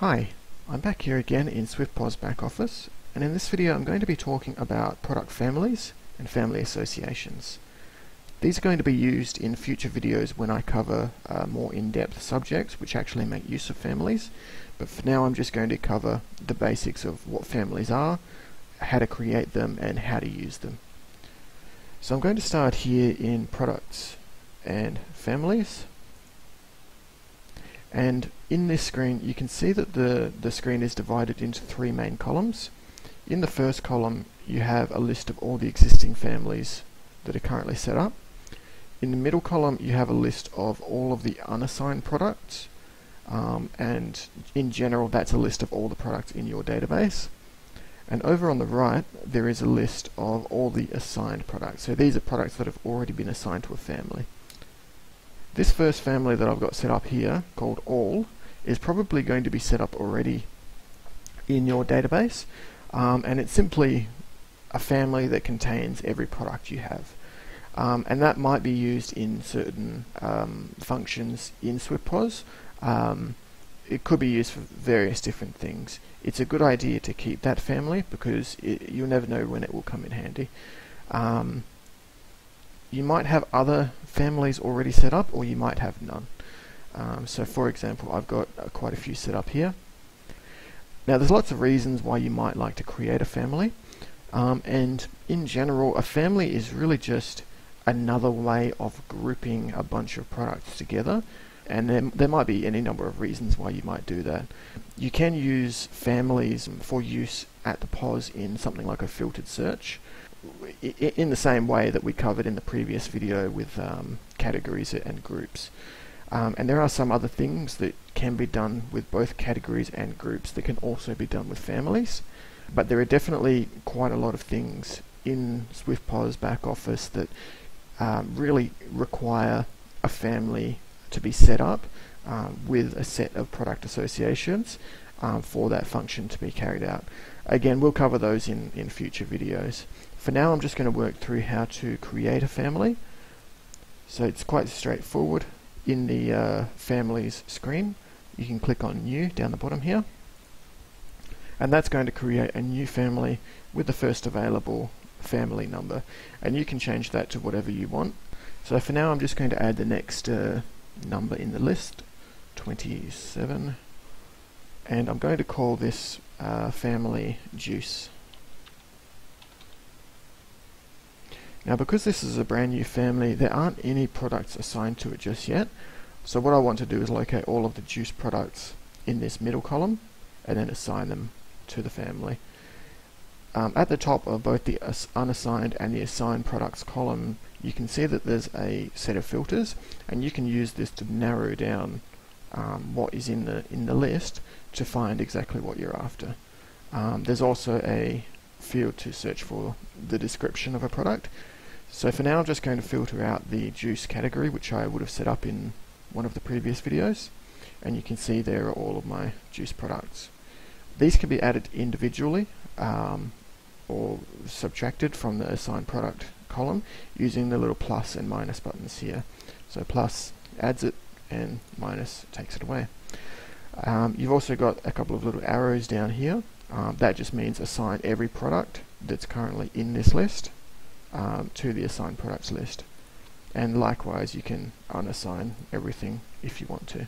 Hi, I'm back here again in SwiftPOS back office and in this video I'm going to be talking about product families and family associations. These are going to be used in future videos when I cover uh, more in-depth subjects which actually make use of families but for now I'm just going to cover the basics of what families are, how to create them and how to use them. So I'm going to start here in products and families and in this screen you can see that the, the screen is divided into three main columns. In the first column you have a list of all the existing families that are currently set up. In the middle column you have a list of all of the unassigned products um, and in general that's a list of all the products in your database. And over on the right there is a list of all the assigned products. So these are products that have already been assigned to a family. This first family that I've got set up here, called all, is probably going to be set up already in your database, um, and it's simply a family that contains every product you have. Um, and that might be used in certain um, functions in SwiftPOS. Um, it could be used for various different things. It's a good idea to keep that family because it, you'll never know when it will come in handy. You might have other families already set up or you might have none. Um, so for example, I've got uh, quite a few set up here. Now there's lots of reasons why you might like to create a family. Um, and in general, a family is really just another way of grouping a bunch of products together. And there, there might be any number of reasons why you might do that. You can use families for use at the POS in something like a filtered search in the same way that we covered in the previous video with um, categories and groups. Um, and there are some other things that can be done with both categories and groups that can also be done with families. But there are definitely quite a lot of things in SwiftPOS back office that um, really require a family to be set up um, with a set of product associations um, for that function to be carried out. Again, we'll cover those in, in future videos. For now, I'm just going to work through how to create a family. So it's quite straightforward. In the uh, families screen, you can click on new down the bottom here. And that's going to create a new family with the first available family number. And you can change that to whatever you want. So for now, I'm just going to add the next uh, number in the list, 27. And I'm going to call this uh, family juice. Now because this is a brand new family, there aren't any products assigned to it just yet. So what I want to do is locate all of the juice products in this middle column and then assign them to the family. Um, at the top of both the unassigned and the assigned products column, you can see that there's a set of filters and you can use this to narrow down um, what is in the in the list to find exactly what you're after. Um, there's also a field to search for the description of a product so for now I'm just going to filter out the juice category which I would have set up in one of the previous videos and you can see there are all of my juice products. These can be added individually um, or subtracted from the assigned product column using the little plus and minus buttons here. So plus adds it and minus takes it away. Um, you've also got a couple of little arrows down here. Um, that just means assign every product that's currently in this list um, to the assigned products list. And likewise, you can unassign everything if you want to.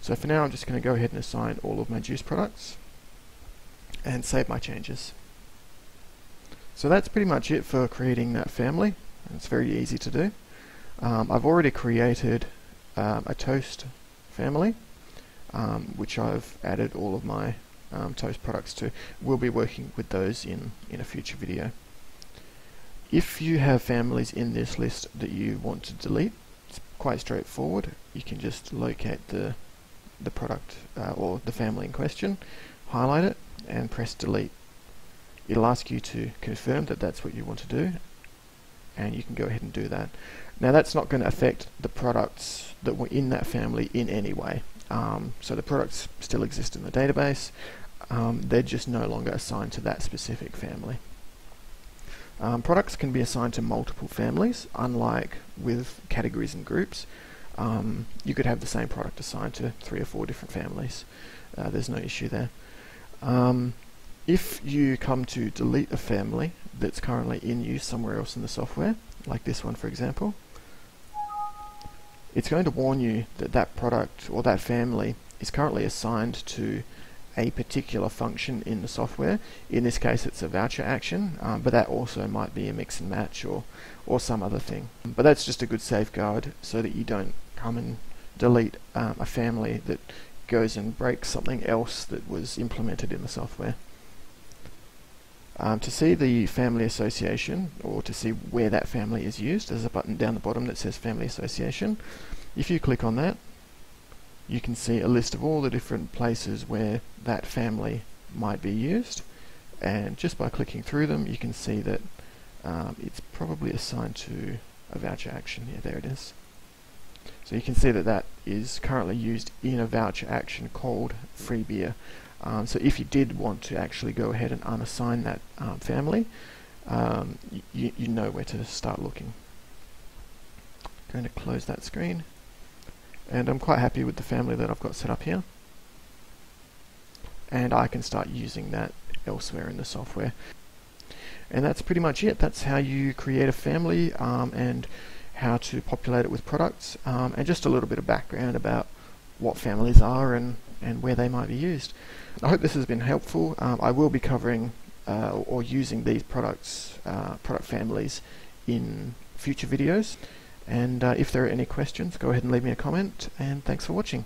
So for now, I'm just going to go ahead and assign all of my juice products and save my changes. So that's pretty much it for creating that family. It's very easy to do. Um, I've already created um, a toast family, um, which I've added all of my um, toast products to. We'll be working with those in, in a future video. If you have families in this list that you want to delete, it's quite straightforward. You can just locate the the product uh, or the family in question, highlight it, and press delete. It'll ask you to confirm that that's what you want to do, and you can go ahead and do that. Now that's not going to affect the products that were in that family in any way. Um, so the products still exist in the database, um, they're just no longer assigned to that specific family. Um, products can be assigned to multiple families, unlike with categories and groups. um, you could have the same product assigned to three or four different families. Uh, there's no issue there. Um, if you come to delete a family that's currently in use somewhere else in the software, like this one for example, it's going to warn you that that product or that family is currently assigned to a particular function in the software. In this case it's a voucher action, um, but that also might be a mix and match or, or some other thing. But that's just a good safeguard so that you don't come and delete um, a family that goes and breaks something else that was implemented in the software. Um, to see the family association, or to see where that family is used, there's a button down the bottom that says Family Association. If you click on that, you can see a list of all the different places where that family might be used. And just by clicking through them, you can see that um, it's probably assigned to a voucher action. Yeah, there it is. So you can see that that is currently used in a voucher action called free beer. Um, so if you did want to actually go ahead and unassign that um, family, um, you, you know where to start looking. Going to close that screen. And I'm quite happy with the family that I've got set up here. And I can start using that elsewhere in the software. And that's pretty much it. That's how you create a family um, and how to populate it with products um, and just a little bit of background about what families are and, and where they might be used. I hope this has been helpful. Um, I will be covering uh, or using these products, uh, product families in future videos. And uh, if there are any questions, go ahead and leave me a comment. And thanks for watching.